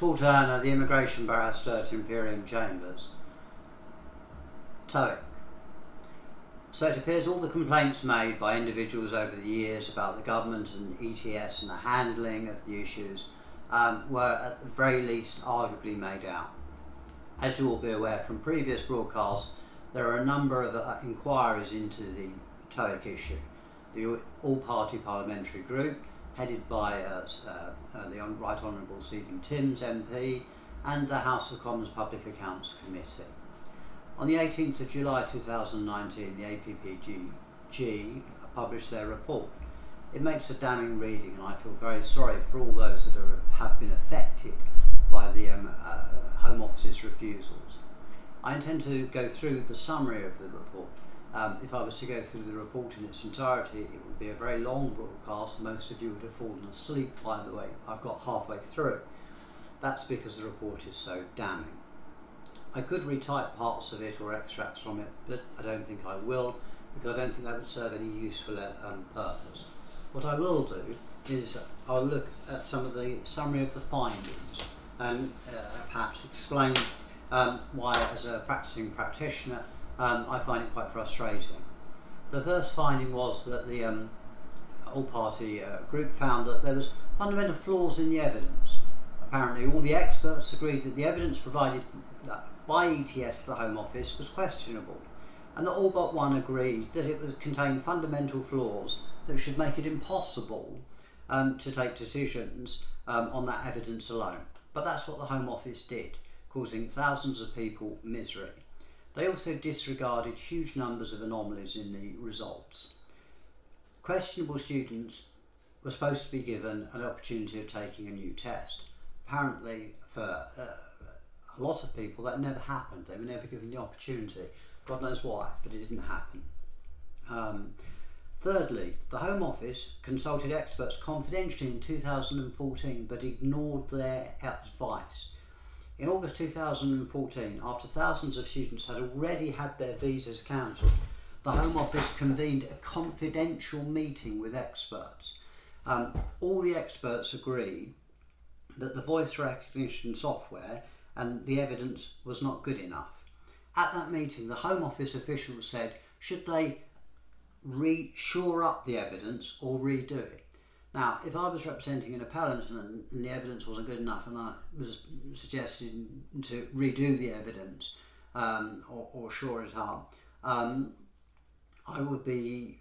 Paul Turner, the immigration barrister at Imperium Chambers. TOEIC. So it appears all the complaints made by individuals over the years about the government and ETS and the handling of the issues um, were at the very least arguably made out. As you will be aware from previous broadcasts, there are a number of uh, inquiries into the TOEIC issue. The all-party parliamentary group, headed by uh, uh, uh the Right Honourable Stephen Timms MP, and the House of Commons Public Accounts Committee. On the 18th of July 2019, the APPG published their report. It makes a damning reading and I feel very sorry for all those that are, have been affected by the um, uh, Home Office's refusals. I intend to go through the summary of the report. Um, if I was to go through the report in its entirety, it would be a very long broadcast. Most of you would have fallen asleep, by the way. I've got halfway through. That's because the report is so damning. I could retype parts of it or extracts from it, but I don't think I will because I don't think that would serve any useful um, purpose. What I will do is I'll look at some of the summary of the findings and uh, perhaps explain um, why, as a practicing practitioner, um, I find it quite frustrating. The first finding was that the um, all-party uh, group found that there was fundamental flaws in the evidence. Apparently, all the experts agreed that the evidence provided by ETS, to the Home Office, was questionable, and that all but one agreed that it would contain fundamental flaws that should make it impossible um, to take decisions um, on that evidence alone. But that's what the Home Office did, causing thousands of people misery. They also disregarded huge numbers of anomalies in the results. Questionable students were supposed to be given an opportunity of taking a new test. Apparently, for uh, a lot of people that never happened. They were never given the opportunity. God knows why, but it didn't happen. Um, thirdly, the Home Office consulted experts confidentially in 2014 but ignored their advice. In August 2014, after thousands of students had already had their visas cancelled, the Home Office convened a confidential meeting with experts. Um, all the experts agreed that the voice recognition software and the evidence was not good enough. At that meeting, the Home Office officials said, should they re shore up the evidence or redo it? Now, if I was representing an appellant and, and, the evidence wasn't good enough and I was suggesting to redo the evidence um, or, or, shore it up, um, I would be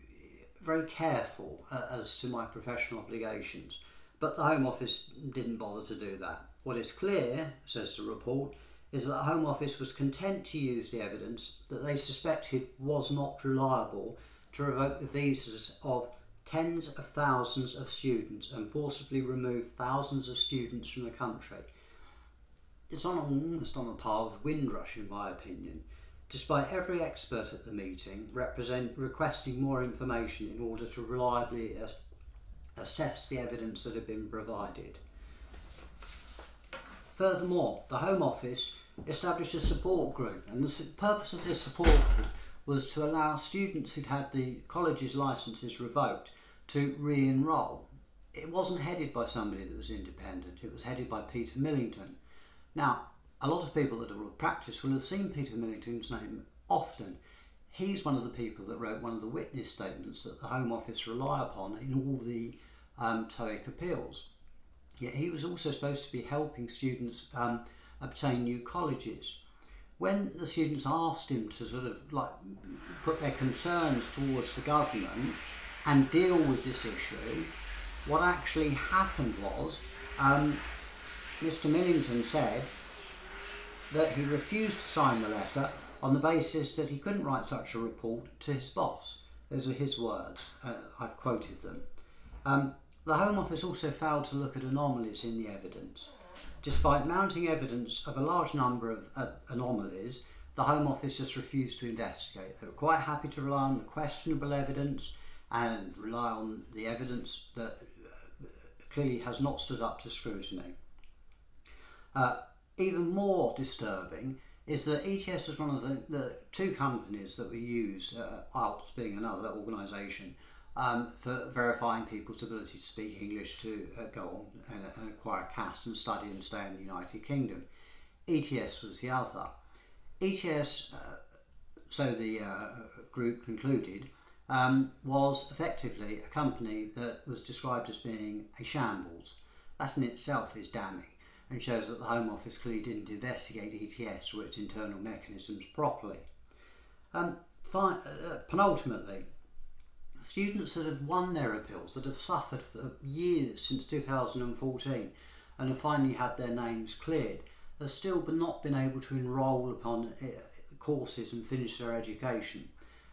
very careful uh, as to my professional obligations. But the Home Office didn't bother to do that. What is clear, says the report, is that the Home Office was content to use the evidence that they suspected was not reliable to revoke the visas of tens of thousands of students and forcibly remove thousands of students from the country. It's on almost on a par with Windrush, in my opinion, despite every expert at the meeting represent, requesting more information in order to reliably assess the evidence that had been provided. Furthermore, the Home Office established a support group, and the purpose of this support group was to allow students who'd had the college's licences revoked to re enrol. It wasn't headed by somebody that was independent, it was headed by Peter Millington. Now, a lot of people that have practiced will have seen Peter Millington's name often. He's one of the people that wrote one of the witness statements that the Home Office rely upon in all the um, TOEIC appeals. Yet he was also supposed to be helping students um, obtain new colleges. When the students asked him to sort of like put their concerns towards the government and deal with this issue, what actually happened was um, Mr. Millington said that he refused to sign the letter on the basis that he couldn't write such a report to his boss. Those were his words. Uh, I've quoted them. Um, the Home Office also failed to look at anomalies in the evidence. Despite mounting evidence of a large number of uh, anomalies, the Home Office just refused to investigate. They were quite happy to rely on the questionable evidence and rely on the evidence that uh, clearly has not stood up to scrutiny. Uh, even more disturbing is that ETS was one of the, the two companies that we use, uh, being another organisation, um, for verifying people's ability to speak English to uh, go on and, and, acquire CAS and study and stay in the United Kingdom. ETS was the other. ETS, uh, so the uh, group concluded, um, was effectively a company that was described as being a shambles. That in itself is damning and shows that the Home Office clearly didn't investigate ETS or its internal mechanisms properly. Um, fi- uh, penultimately, students that have won their appeals, that have suffered for years since 2014 and have finally had their names cleared, have still not been able to enrol upon uh, courses and finish their education.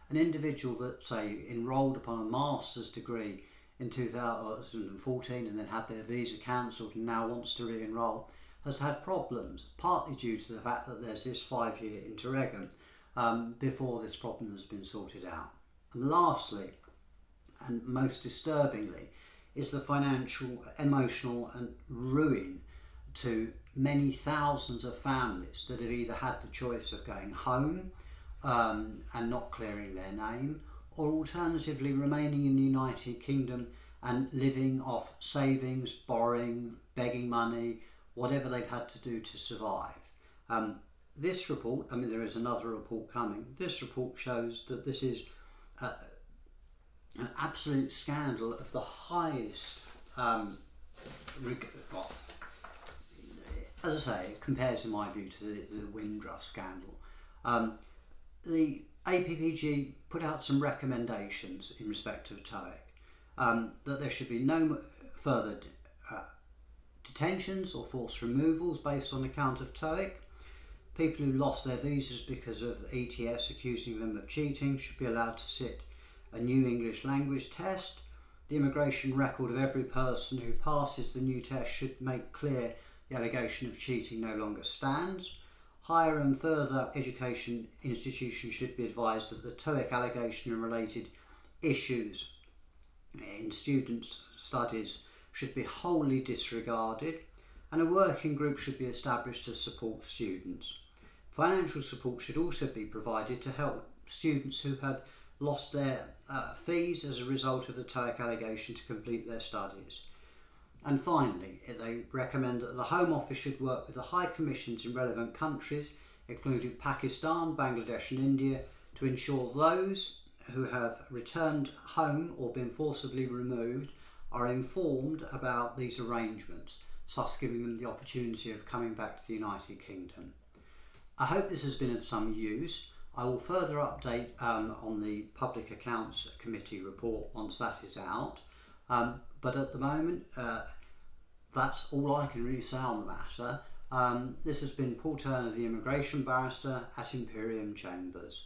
An individual that, say, enrolled upon a master's degree in 2014 and then had their visa cancelled and now wants to re enrol has had problems, partly due to the fact that there's this five year interregnum um, before this problem has been sorted out. And lastly, and most disturbingly, is the financial, emotional, and ruin to many thousands of families that have either had the choice of going home um, and not clearing their name, or alternatively remaining in the United Kingdom and living off savings, borrowing, begging money, whatever they've had to do to survive. Um, this report, I mean, there is another report coming. This report shows that this is uh, an absolute scandal of the highest. Um, well, as I say, it compares, in my view, to the, the Windrush scandal. Um, the APPG put out some recommendations in respect of TOEIC um, that there should be no further uh, detentions or forced removals based on account of TOEIC. People who lost their visas because of ETS accusing them of cheating should be allowed to sit a new English language test. The immigration record of every person who passes the new test should make clear the allegation of cheating no longer stands. Higher and further education institutions should be advised that the TOEIC allegation and related issues in students' studies should be wholly disregarded, and a working group should be established to support students. Financial support should also be provided to help students who have lost their uh, fees as a result of the TOEIC allegation to complete their studies. And finally, they recommend that the Home Office should work with the High Commissions in relevant countries, including Pakistan, Bangladesh, and India, to ensure those who have returned home or been forcibly removed are informed about these arrangements, thus giving them the opportunity of coming back to the United Kingdom. I hope this has been of some use. I will further update um, on the Public Accounts Committee report once that is out. Um, but at the moment, uh, that's all I can really say on the matter. Um, this has been Paul Turner, the immigration barrister at Imperium Chambers.